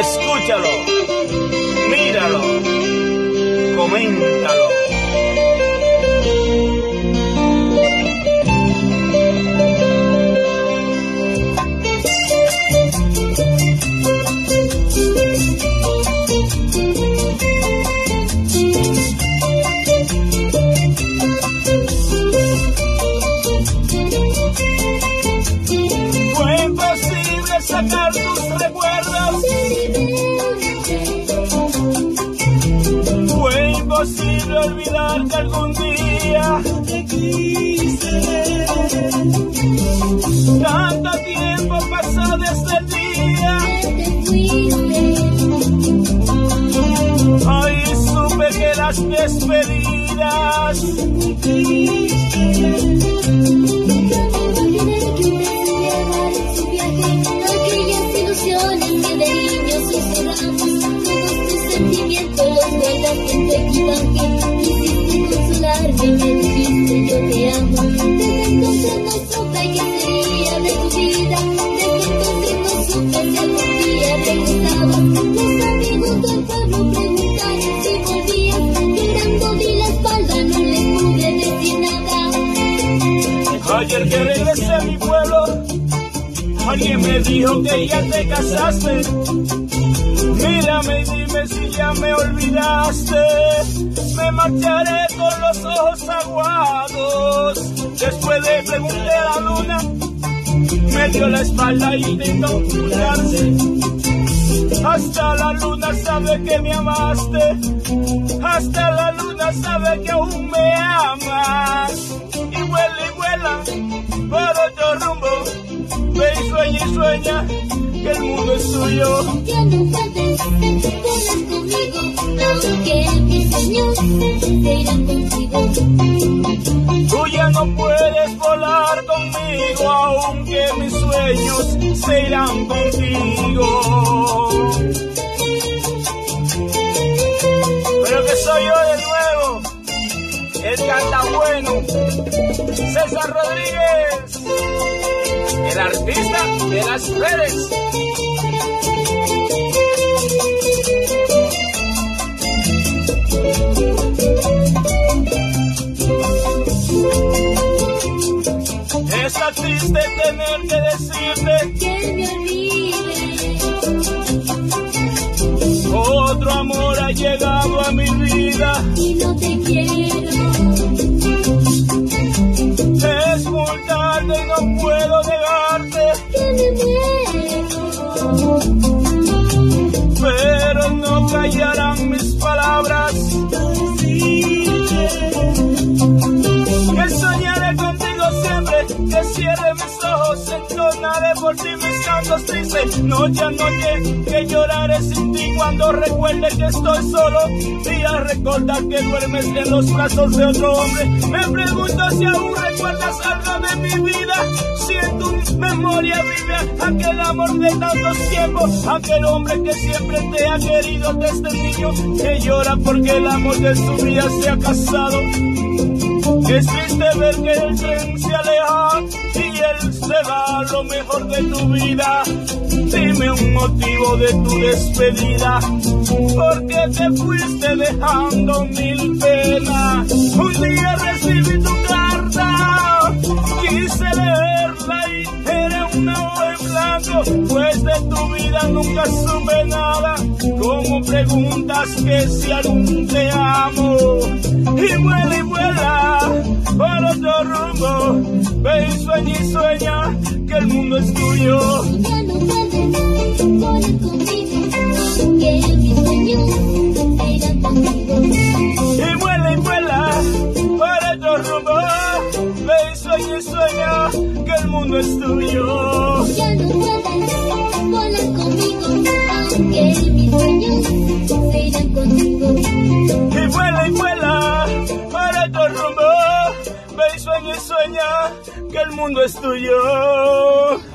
escúchalo, míralo, coméntalo. Imposible olvidarte algún día. Tanto tiempo pasó desde el día. Hoy supe que las despedidas Aquellas ilusiones que de niños susurramos, alguien me dijo que ya te casaste. Mírame y dime si ya me olvidaste. Me marcharé con los ojos aguados. Después de pregunté a la luna, me dio la espalda y intentó ocultarse. Hasta la luna sabe que me amaste. Hasta la luna sabe que aún me amas. Y vuela y vuela y sueña que el mundo es tuyo. Ya no puedes volar conmigo, aunque mis sueños se irán contigo. Tú ya no puedes volar conmigo, aunque mis sueños se irán contigo. El canta bueno, César Rodríguez, el artista de las redes. Está triste tener que decirte Que me olvide, otro amor ha llegado a mi vida. y no te quiero. No callarán mis palabras. Que soñaré contigo siempre, que cierre mis ojos, entonaré por ti mis cantos tristes. Noche a noche que lloraré sin ti cuando recuerde que estoy solo. Y al recordar que duermes en los brazos de otro hombre, me pregunto si aún recuerdas algo de mi vida. Memoria vive aquel amor de tantos tiempos, aquel hombre que siempre te ha querido desde niño, que llora porque el amor de su vida se ha casado. Es triste ver que el tren se aleja y él se va lo mejor de tu vida. Dime un motivo de tu despedida, porque te fuiste dejando mil penas. Un día nunca supe nada. Como preguntas que si aún te amo, y vuela y vuela por otro rumbo. Ve y sueña y sueña que el mundo es tuyo. Ya no conmigo. Y vuela y vuela por otro rumbo. Ve y sueña y sueña que el mundo es tuyo. Ya no aunque mis sueños se irán contigo. Y vuela y vuela por otro rumbo. Ve y sueña y sueña que el mundo es tuyo.